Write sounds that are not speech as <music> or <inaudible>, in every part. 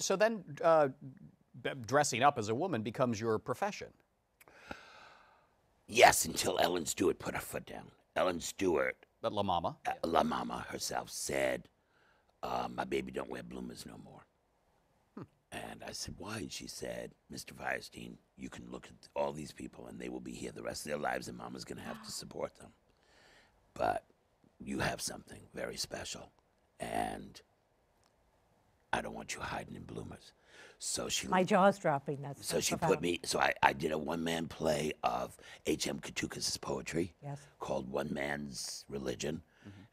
so then, uh, dressing up as a woman becomes your profession. Yes, until Ellen Stewart put her foot down. Ellen Stewart, But La Mama. uh, La Mama herself, said, uh, "My baby don't wear bloomers no more." And I said, "Why?" And she said, "Mr. Fierstein, you can look at all these people, and they will be here the rest of their lives, and Mama's going to have to support them. But you have something very special, and I don't want you hiding in bloomers." So she My jaw's dropping. That's so so she put me. So I, I did a one man play of H.M. Koutoukas' poetry Yes. called One Man's Religion.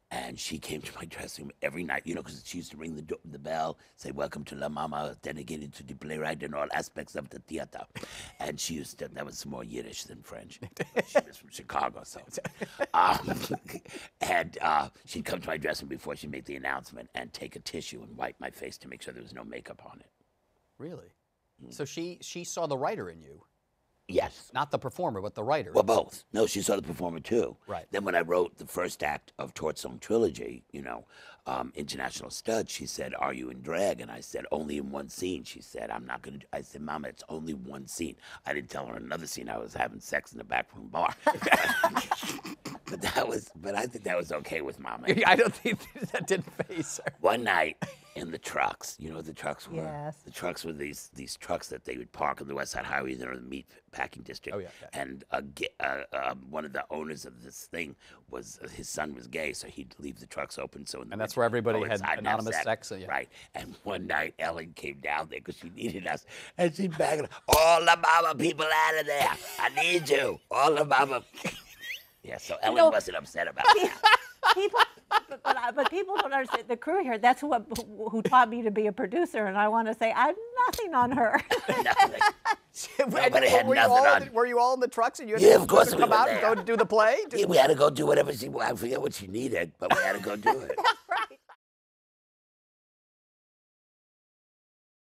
And she came to my dressing room every night, you know, because she used to ring the, do- the bell, say, Welcome to La Mama, dedicated to the playwright and all aspects of the theater. And she used to, that was more Yiddish than French. <laughs> she was from Chicago, so. Um, <laughs> and uh, she'd come to my dressing room before she made the announcement and take a tissue and wipe my face to make sure there was no makeup on it. Really? Mm. So she she saw the writer in you, Yes. not the performer, but the writer. Well, both. No, she saw the performer too. Right. Then when I wrote the first act of Torch Song Trilogy, you know, um, International Stud, she said, "Are you in drag?" And I said, "Only in one scene." She said, "I'm not going to." I said, "Mama, it's only one scene." I didn't tell her another scene. I was having sex in the back room bar. <laughs> <laughs> but that was. But I think that was okay with Mama. <laughs> I don't think that didn't face her. One night in the trucks, you know what the trucks were? Yes. The trucks were these these trucks that they would park on the West Side Highway there in the meat packing district. Oh, yeah, yeah. And a, ga- uh, um, one of the owners of this thing was his son was gay, so he'd leave the trucks open. So in the And that's where everybody had inside and have anonymous sex, uh, yeah. Right. And one night Ellen came down there because she needed us, and she banging all the mama people out of there. I need you, all the mama. <laughs> yeah. So Ellen know- wasn't upset about that. <laughs> people, but, but, I- but people don't understand the crew here. That's what who, who taught me to be a producer, and I want to say I'm nothing on her. <laughs> Nothing. <laughs> Nobody had were, you nothing all on- the, were you all in the trucks and you had Yeah, to, of course to we come were out and go there. do the play? Yeah, we had to go do whatever she. I forget what she needed, but we had to go do it.